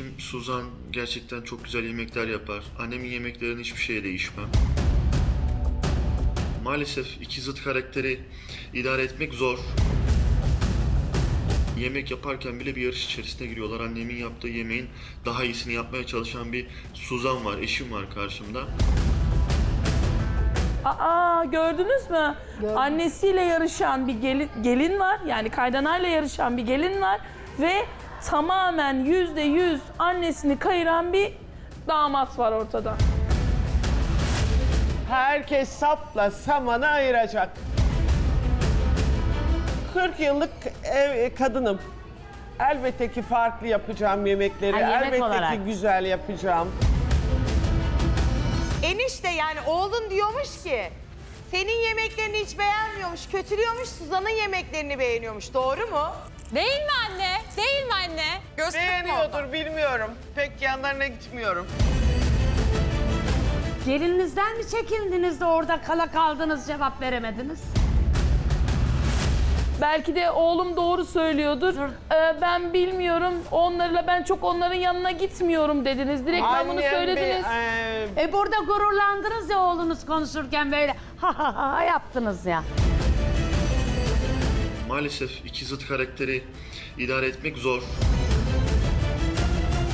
Eşim Suzan gerçekten çok güzel yemekler yapar. Annemin yemeklerini hiçbir şeye değişmem. Maalesef iki zıt karakteri idare etmek zor. Yemek yaparken bile bir yarış içerisine giriyorlar. Annemin yaptığı yemeğin daha iyisini yapmaya çalışan bir Suzan var, eşim var karşımda. Aa gördünüz mü? Annesiyle yarışan bir gelin, gelin var. Yani kaydanayla yarışan bir gelin var. Ve tamamen yüzde yüz annesini kayıran bir damat var ortada. Herkes sapla samanı ayıracak. 40 yıllık ev kadınım. Elbette ki farklı yapacağım yemekleri. Ha, yemek Elbette olarak. ki güzel yapacağım. Enişte yani oğlun diyormuş ki senin yemeklerini hiç beğenmiyormuş, kötülüyormuş, Suzan'ın yemeklerini beğeniyormuş. Doğru mu? Değil mi anne? Değil mi anne? Göster Beğeniyordur bilmiyorum. Pek yanlarına gitmiyorum. Gelininizden mi çekildiniz de orada kala kaldınız cevap veremediniz? Belki de oğlum doğru söylüyordur. Ee, ben bilmiyorum. Onlarla ben çok onların yanına gitmiyorum dediniz. Direkt ben bunu Annem söylediniz. bir, e, E burada gururlandınız ya oğlunuz konuşurken böyle ha ha ha ha yaptınız ya. Maalesef iki zıt karakteri idare etmek zor.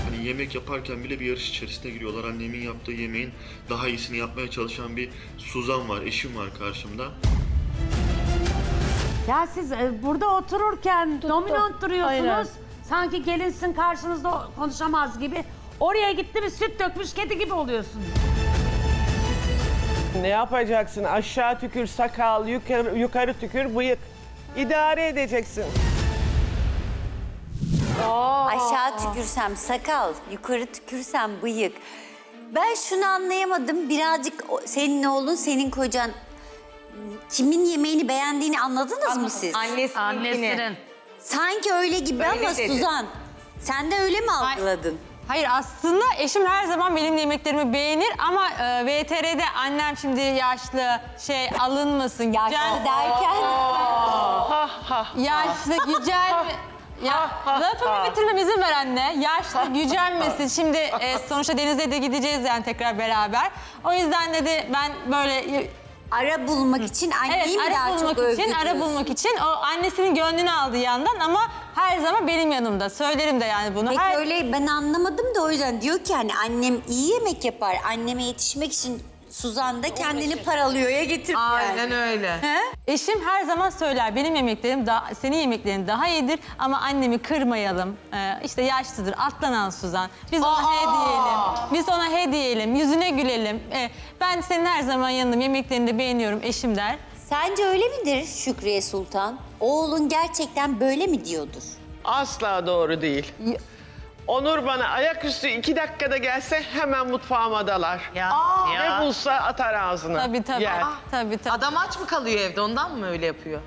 Hani yemek yaparken bile bir yarış içerisine giriyorlar. Annemin yaptığı yemeğin daha iyisini yapmaya çalışan bir Suzan var, eşim var karşımda. Ya siz e, burada otururken dominant duruyorsunuz. Aynen. Sanki gelinsin karşınızda konuşamaz gibi. Oraya gitti mi süt dökmüş kedi gibi oluyorsun. ne yapacaksın? Aşağı tükür sakal, yukarı, yukarı tükür bıyık. İdare edeceksin. Aşağı tükürsem sakal, yukarı tükürsem bıyık. Ben şunu anlayamadım. Birazcık senin oğlun, senin kocan kimin yemeğini beğendiğini anladınız mı siz? Annesinin. Annesinin. Sanki öyle gibi Öyle ama dedi. Suzan sen de öyle mi algıladın? Hayır aslında eşim her zaman benim yemeklerimi beğenir ama e, VTR'de annem şimdi yaşlı şey alınmasın. Yaşlı gücen- derken Yaşlı gücel... Ya lafımı bitirmeme izin ver anne. Yaşlı gücenmesin. Şimdi e, sonuçta denize de gideceğiz yani tekrar beraber. O yüzden dedi ben böyle ara bulmak için anneyi Evet, mi ara daha çok bulmak için, ara bulmak için o annesinin gönlünü aldı yandan ama her zaman benim yanımda. Söylerim de yani bunu. Peki her... öyle ben anlamadım da o yüzden diyor ki hani annem iyi yemek yapar. Anneme yetişmek için Suzan da kendini paralıyor ya getirip yani. öyle. Eşim her zaman söyler benim yemeklerim daha, senin yemeklerin daha iyidir ama annemi kırmayalım. Ee, işte yaşlıdır atlanan Suzan. Biz ona hediyelim. Biz ona hediyelim. Yüzüne gülelim. Ee, ben senin her zaman yanındayım. Yemeklerini de beğeniyorum eşim der. Sence öyle midir Şükriye Sultan? Oğlun gerçekten böyle mi diyordur? Asla doğru değil. Onur bana ayaküstü iki dakikada gelse hemen mutfağıma dalar. Ya. Ne bulsa atar ağzına. Tabii tabii. Yer. Tabii tabii. Adam aç mı kalıyor evde ondan mı öyle yapıyor?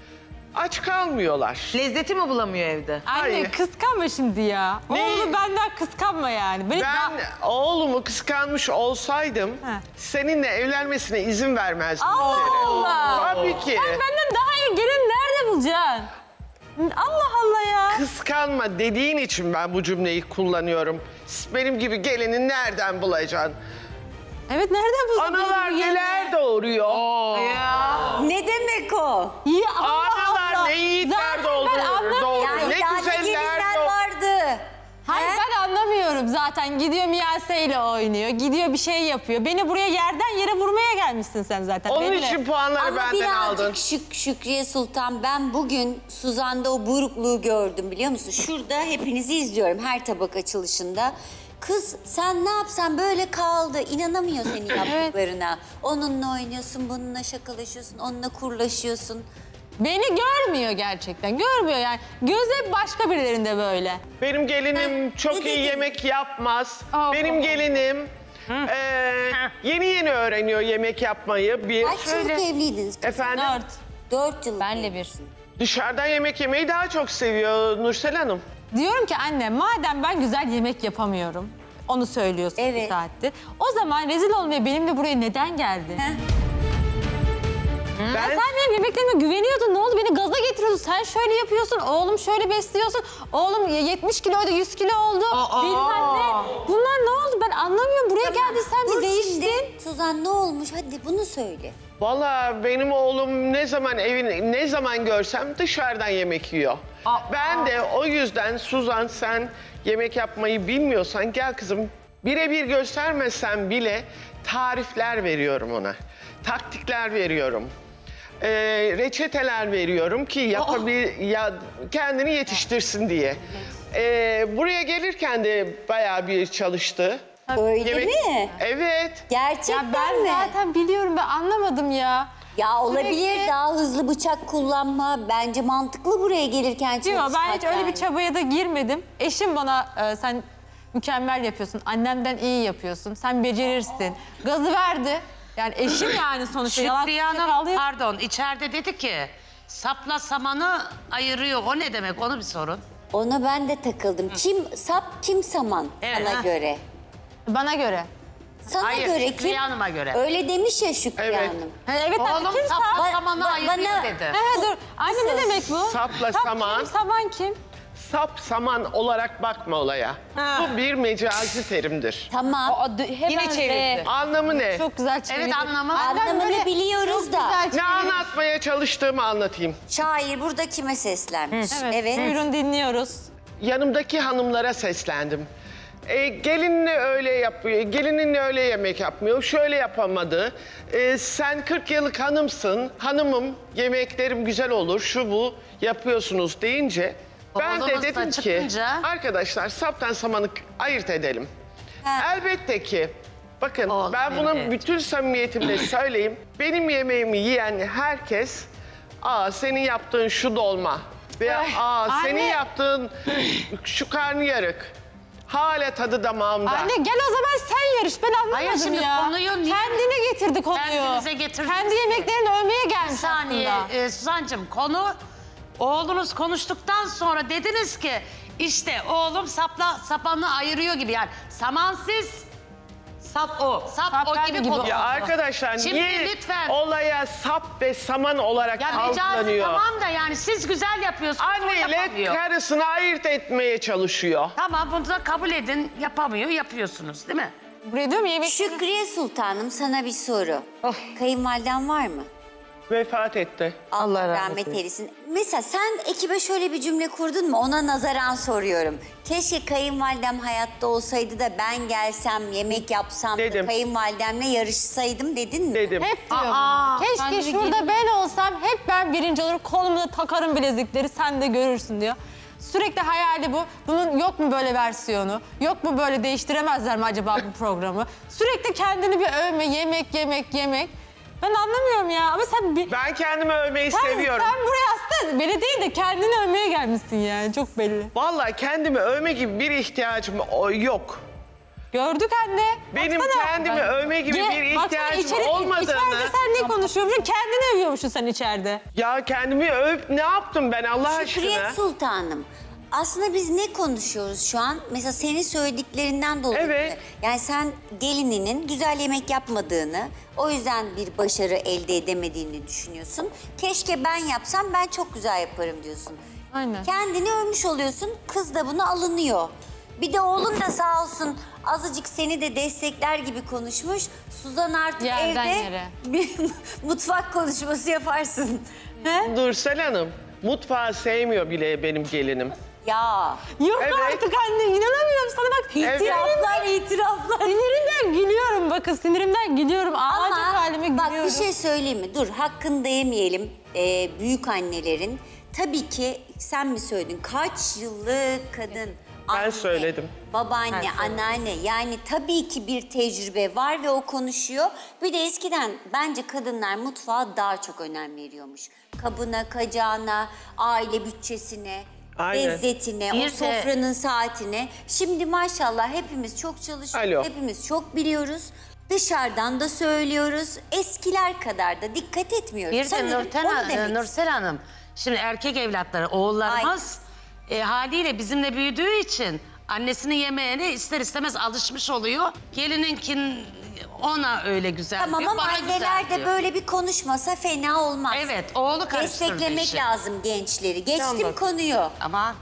Aç kalmıyorlar. Lezzeti mi bulamıyor evde? Anne Hayır. kıskanma şimdi ya. Ne? Oğlum benden kıskanma yani. Beni Ben daha- oğlumu kıskanmış olsaydım He. seninle evlenmesine izin vermezdim. Allah. Allah. Tabii ki. Sen benden daha iyi gelin nerede bulacaksın? Allah Allah ya. Kıskanma dediğin için ben bu cümleyi kullanıyorum. Benim gibi gelini nereden bulacaksın? Evet nereden buldun? Analar benim neler doğuruyor? Ne demek o? İyi Allah Analar Allah. ne yiğitler doğuruyor. Anlamıyorum zaten. Gidiyor Miyase ile oynuyor. Gidiyor bir şey yapıyor. Beni buraya yerden yere vurmaya gelmişsin sen zaten. Onun Benimle. için puanları Ama benden birazcık aldın. Şük Şükriye Sultan ben bugün Suzan'da o burukluğu gördüm biliyor musun? Şurada hepinizi izliyorum her tabak açılışında. Kız sen ne yapsan böyle kaldı. İnanamıyor senin yaptıklarına. Onunla oynuyorsun, bununla şakalaşıyorsun, onunla kurlaşıyorsun. Beni görmüyor gerçekten. Görmüyor yani. Göz hep başka birilerinde böyle. Benim gelinim çok iyi yemek yapmaz. Aa, Benim aa. gelinim eee, yeni yeni öğreniyor yemek yapmayı. Bir, Kaç yıllık evliydiniz? efendim Dört. Dört yıllık Benle bir. dışarıdan yemek yemeyi daha çok seviyor Nursel Hanım. Diyorum ki anne madem ben güzel yemek yapamıyorum. Onu söylüyorsun Evet. bir saattir. O zaman rezil olmaya benimle buraya neden geldin? Heh. Ben... Sen benim yemeklerime güveniyordun. Ne oldu? Beni gaza getiriyordun. Sen şöyle yapıyorsun. Oğlum şöyle besliyorsun. Oğlum 70 kiloydu 100 kilo oldu. Aa, Bilmem ne. Bunlar ne oldu? Ben anlamıyorum. Buraya tamam. geldin sen Dur değiştin. Şimdi. Suzan ne olmuş? Hadi bunu söyle. Valla benim oğlum ne zaman evin ne zaman görsem dışarıdan yemek yiyor. Aa, ben aa. de o yüzden Suzan sen yemek yapmayı bilmiyorsan gel kızım birebir göstermesen bile tarifler veriyorum ona. Taktikler veriyorum. Ee, reçeteler veriyorum ki yapabil ya kendini yetiştirsin diye. Ee, buraya gelirken de bayağı bir çalıştı. Öyle Yemek- mi? Evet. Gerçekten Ya ben mi? zaten biliyorum ben anlamadım ya. Ya olabilir Sürekli- daha hızlı bıçak kullanma. Bence mantıklı buraya gelirken Yok çalışmak ben hiç öyle yani. bir çabaya da girmedim. Eşim bana e, sen mükemmel yapıyorsun, annemden iyi yapıyorsun, sen becerirsin. Gazı verdi. Yani eşim yani sonuçta yalan Hanım hali yok. pardon içeride dedi ki sapla samanı ayırıyor. O ne demek onu bir sorun. Ona ben de takıldım. Kim sap kim saman Evet, sana ha. göre. Bana göre. Sana Hayır, göre Şükriye kim? Hanım'a göre. Öyle demiş ya Şükriye Evet. Hanım. Ha, evet Oğlum kim sapla Ba- samanı ba- ayırıyor bana- dedi. He, dur. Anne ne demek bu? Sapla Sap saman. Kim, saman kim? Sap saman olarak bakma olaya. Bu bir mecazi terimdir. Tamam. Yine çevirdi. Anlamı ne? Çok güzel çevirdi. Evet anlamı. Anlamını böyle biliyoruz da. Ne anlatmaya çalıştığımı anlatayım. Şair burada kime seslenmiş? Evet, Evet. buyurun dinliyoruz. Yanımdaki hanımlara seslendim. E, gelinle öyle yapıyor, gelininle öyle yemek yapmıyor, şöyle yapamadı. E, sen 40 yıllık hanımsın, hanımım yemeklerim güzel olur, şu bu yapıyorsunuz deyince... Ben de Oğlunuz da dedim ki, çıkınca- arkadaşlar saptan samanı ayırt edelim. Ha. Elbette ki, bakın Oğlum, ben bunu evet. bütün samimiyetimle söyleyeyim. Benim yemeğimi yiyen herkes, aa senin yaptığın şu dolma veya aa senin anne. yaptığın şu karnıyarık. Hala tadı damağımda. Anne gel o zaman sen yarış. Ben anlamadım Hayır, şimdi ya. konuyu niye- Kendine getirdi konuyu. Kendinize getirdiniz Kendi yemeklerini övmeye gelmiş Bir saniye aslında. e, Suzancığım konu oğlunuz konuştuktan sonra dediniz ki işte oğlum sapla sapanı ayırıyor gibi yani samansız sap o sap, Sap o gibi, gibi. Ya arkadaşlar Şimdi niye lütfen. olaya sap ve saman olarak Ya algılanıyor? tamam da yani siz güzel yapıyorsunuz Anneyle yapamıyor. karısını ayırt etmeye çalışıyor. Tamam bunu da kabul edin yapamıyor yapıyorsunuz değil mi? Buraya diyorum yemek... Şükriye Sultanım sana bir soru. Oh. Kayınvaliden var mı? Vefat etti. Allah rahmet eylesin. Mesela sen ekibe şöyle bir cümle kurdun mu? Ona nazaran soruyorum. Keşke kayınvalidem hayatta olsaydı da ben gelsem, yemek yapsam, da Dedim. kayınvalidemle yarışsaydım dedin mi? Dedim. Hep diyorum. Aa, Keşke ben de şurada ben olsam hep ben birinci olur. Kolumda takarım bilezikleri sen de görürsün diyor. Sürekli hayali bu. Bunun yok mu böyle versiyonu? Yok mu böyle değiştiremezler mi acaba bu programı? Sürekli kendini bir övme, yemek, yemek, yemek. Ben anlamıyorum ya ama sen bir... Ben kendimi övmeyi Sen, seviyorum. sen buraya aslında beni değil de kendini övmeye gelmişsin yani çok belli. Vallahi kendimi övme gibi bir ihtiyacım yok. Gördük anne. Benim Baksana. kendimi övme gibi Ge- bir ihtiyacım içeri- olmadığını... İçeride sen ne konuşuyormuşsun? Kendini övüyormuşsun sen içeride. Ya kendimi övüp ne yaptım ben Allah Şükriye aşkına? Sultanım. Aslında biz ne konuşuyoruz şu an? Mesela senin söylediklerinden dolayı. Evet. Yani sen gelininin güzel yemek yapmadığını, o yüzden bir başarı elde edemediğini düşünüyorsun. Keşke ben yapsam ben çok güzel yaparım diyorsun. Aynen. Kendini övmüş oluyorsun. Kız da bunu alınıyor. Bir de oğlun da sağ olsun azıcık seni de destekler gibi konuşmuş. Suzan artık Yerden evde yere. bir mutfak konuşması yaparsın. He? Nursel Hanım, mutfağı sevmiyor bile benim gelinim. Ya. Yok Evet. artık anne inanamıyorum sana bak. Evet. İtiraflar, itiraflar. Sinirimden gülüyorum bakın sinirimden gülüyorum. Ağlayacak halime bak gülüyorum. bir şey söyleyeyim mi? Dur hakkını da yemeyelim ee, büyük annelerin. Tabii ki sen mi söyledin? Kaç yıllık kadın. anne, söyledim. Babaanne, anneanne yani tabii ki bir tecrübe var ve o konuşuyor. Bir de eskiden bence kadınlar mutfağa daha çok önem veriyormuş. Kabına, kacağına, aile bütçesine, Aynen. lezzetine, Bir o de- sofranın saatine. Şimdi maşallah hepimiz çok çalışıyoruz, Alo. hepimiz çok biliyoruz. Dışarıdan da söylüyoruz. Eskiler kadar da dikkat etmiyoruz. Bir de Sanırım Nurten, onu demek Nursel Hanım, şimdi erkek evlatları, oğullarımız e, haliyle bizimle büyüdüğü için annesinin yemeğine ister istemez alışmış oluyor. Gelininkin ona öyle güzel Tamam diyor, ama bana anneler güzel de diyor. böyle bir konuşmasa fena olmaz. Evet, oğlu karıştırdı Desteklemek işi. lazım gençleri. Geçtim Tamam. konuyu. Ama